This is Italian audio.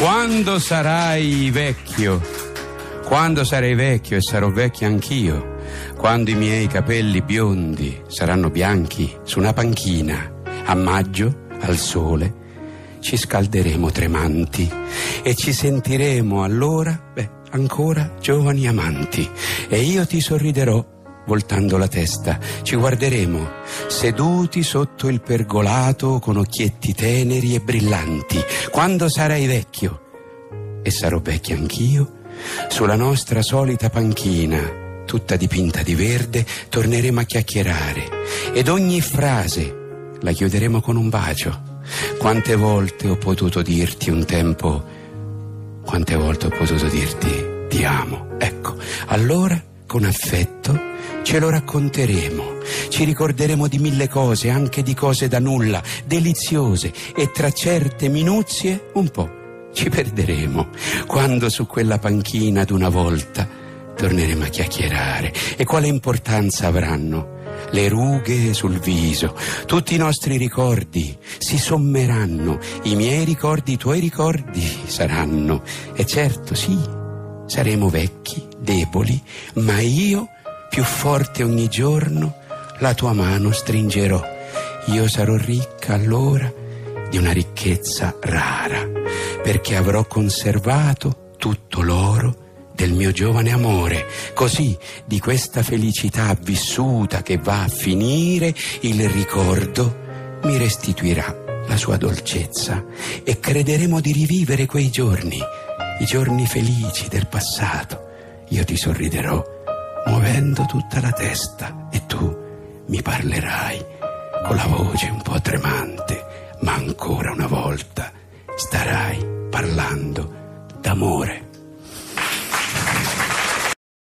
Quando sarai vecchio, quando sarai vecchio e sarò vecchio anch'io, quando i miei capelli biondi saranno bianchi su una panchina, a maggio, al sole, ci scalderemo tremanti e ci sentiremo allora, beh, ancora giovani amanti. E io ti sorriderò voltando la testa, ci guarderemo, seduti sotto il pergolato con occhietti teneri e brillanti, quando sarai vecchio, e sarò vecchio anch'io, sulla nostra solita panchina, tutta dipinta di verde, torneremo a chiacchierare, ed ogni frase la chiuderemo con un bacio. Quante volte ho potuto dirti un tempo, quante volte ho potuto dirti ti amo. Ecco, allora, con affetto, ce lo racconteremo, ci ricorderemo di mille cose, anche di cose da nulla, deliziose, e tra certe minuzie un po' ci perderemo, quando su quella panchina ad una volta torneremo a chiacchierare. E quale importanza avranno? Le rughe sul viso, tutti i nostri ricordi si sommeranno, i miei ricordi, i tuoi ricordi saranno. E certo, sì, saremo vecchi, deboli, ma io più forte ogni giorno, la tua mano stringerò. Io sarò ricca allora di una ricchezza rara, perché avrò conservato tutto l'oro del mio giovane amore. Così di questa felicità vissuta che va a finire, il ricordo mi restituirà la sua dolcezza e crederemo di rivivere quei giorni, i giorni felici del passato. Io ti sorriderò muovendo tutta la testa e tu mi parlerai con la voce un po' tremante, ma ancora una volta starai parlando d'amore.